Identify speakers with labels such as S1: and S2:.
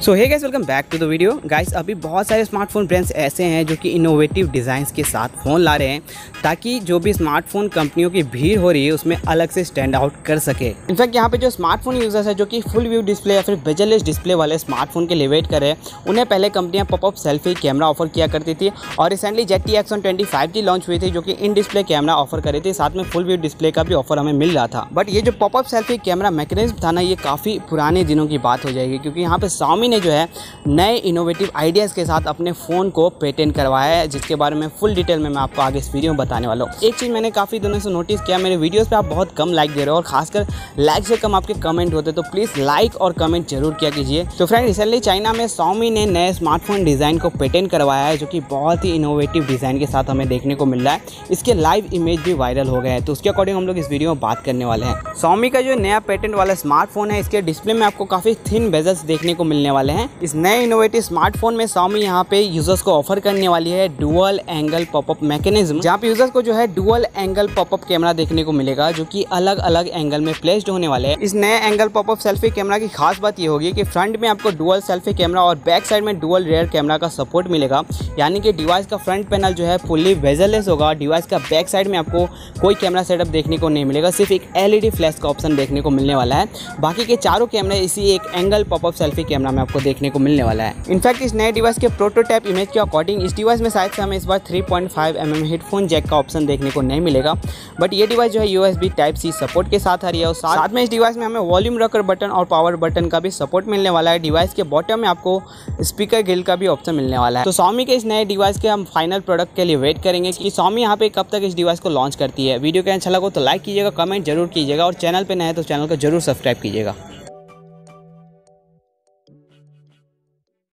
S1: So hey guys welcome back to the video guys अभी बहुत सारे स्मार्टफ़ोन ब्रांड्स ऐसे हैं जो कि इनोवेटिव डिज़ाइंस के साथ फ़ोन ला रहे हैं ताकि जो भी स्मार्टफ़ोन कंपनियों की भीड़ हो रही है, उसमें अलग से स्टैंड आउट कर सके। इनफैक्ट यहाँ पे जो स्मार्टफ़ोन यूज़र्स है, जो कि फुल व्यू डिस्प्ले या फिर बेजलेस डिस्प्ले वाले स्मार्टफ़ोन के लिए वेट कर रहे हैं, उन्हें पहले कंपनियाँ पॉपअप सेल्फी कैमरा ऑफ़र किया करती थी और recently jet T X launch हुई थी, जो कि इन डिस्प्ले कैमरा ऑफ़र कर थी। साथ में फुल व्यू डिस्प्ले का भी ऑफ़र हमें मिल रहा था। बट ये जो पॉपअप सेल्फी कैमरा मैकेनिज्म था ना, ये काफ़ी पुराने दिनों की बात हो जाएगी, क्योंकि यहाँ पे सामी ने जो है नए इनोवेटिव आइडियाज़ के साथ अपने फ़ोन को पेटेंट करवाया है, जिसके बारे में फुल डिटेल में मैं आपको आगे इस वीडियो में बताने वाला हूँ। एक चीज़ मैंने काफ़ी दिनों से नोटिस किया, मेरे वीडियोज़ पे आप बहुत कम लाइक दे रहे हो और खासकर लाइक से कम आपके कमेंट होते तो प्लीज़ लाइक और कमेंट ज़रूर किया कीजिए। तो फ्रेंड रिसेंटली चाइना में सोमी ने नए स्मार्टफ़ोन डिज़ाइन को पेटेंट करवाया है, जो कि बहुत ही इनोवेटिव डिज़ाइन के साथ हमें देखने को मिल रहा है। इसके लाइव इमेज भी वायरल हो गए हैं तो उसके अकॉर्डिंग हम लोग इस वीडियो में बात करने वाले हैं। सोमी का जो नया पेटेंट वाला स्मार्टफ़ोन है, इसके डिस्प्ले में आपको काफ़ी थिन बेजल्स देखने को मिलने वाले हैं। इस नए इनोवेटिव स्मार्टफ़ोन में Xiaomi यहाँ पे यूज़र्स को ऑफ़र करने वाली है डुअल एंगल पॉपअप मैकेनिज्म जहाँ पे यूज़र्स को जो है डुअल एंगल पॉपअप कैमरा देखने को मिलेगा, जो कि अलग अलग एंगल में प्लेस्ड होने वाले हैं। इस नए एंगल पॉपअप सेल्फी कैमरा की खास बात ये होगी कि फ्रंट में आपको डुअल सेल्फी कैमरा और बैक साइड में डुअल रेयर कैमरा का सपोर्ट मिलेगा। यानी कि डिवाइस का फ्रंट पैनल जो है फुल्ली वेजरलेस होगा डिवाइस का बैक साइड में आपको कोई कैमरा सेटअप देखने को नहीं मिलेगा, सिर्फ़ एक एलईडी फ्लैश का ऑप्शन देखने को मिलने वाला है। बाकी के चारों कैमरे इसी एक एंगल पॉपअप सेल्फी कैमरा में आपको देखने को मिलने वाला है। इनफैक्ट इस नए डिवाइस के प्रोटोटाइप इमेज के अकॉर्डिंग इस डिवाइस में शायद से हमें इस बार 3.5 पॉइंट mm हेडफोन जैक का ऑप्शन देखने को नहीं मिलेगा। बट ये डिवाइस जो है यू टाइप सी सपोर्ट के साथ आ रही है और साथ में इस डिवाइस में हमें वॉल्यूम रकर बटन और पावर बटन का भी सपोर्ट मिलने वाला है। डिवाइस के बॉटम में आपको स्पीकर गिल का भी ऑप्शन मिलने वाला है। तो स्वामी के इस नए डिवाइस के हम फाइनल प्रोडक्ट के लिए वेट करेंगे कि स्वामी यहाँ पे कब तक इस डिवाइस को लॉन्च करती है। वीडियो के अच्छा लगा तो लाइक कीजिएगा कमेंट ज़रूर कीजिएगा और चैनल पर नए तो चैनल को ज़रूर सब्सक्राइब कीजिएगा।